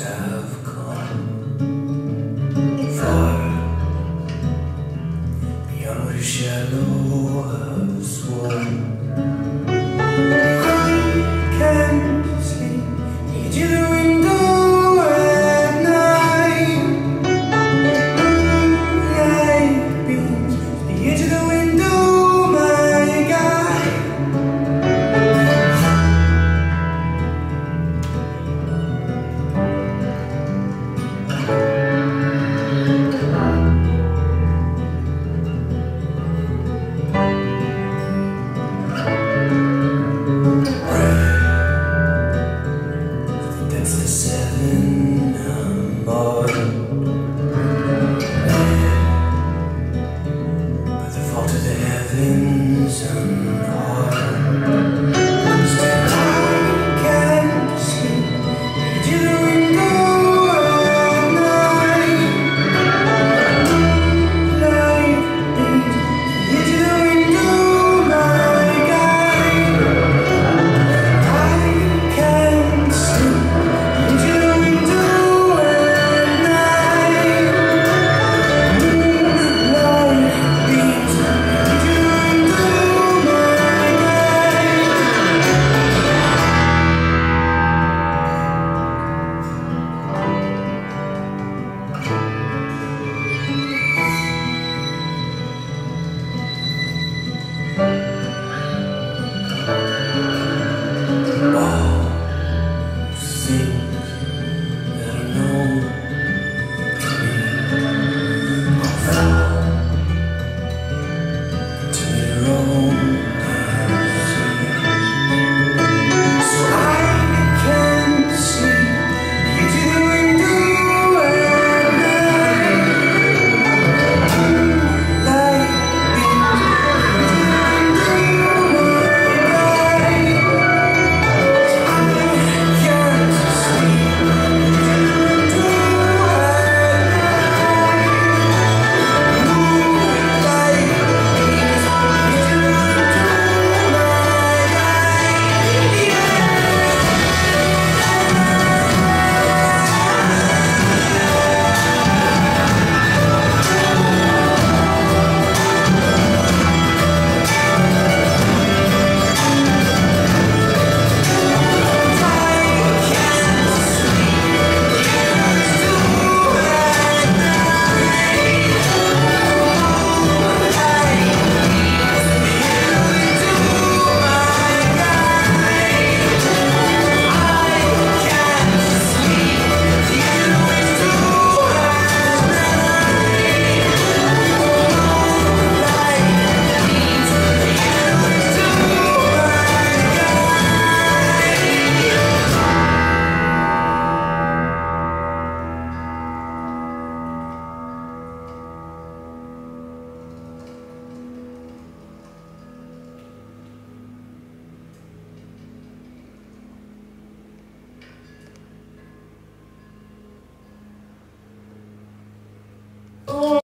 have come far beyond the shadow has worn. I can't sleep, need you.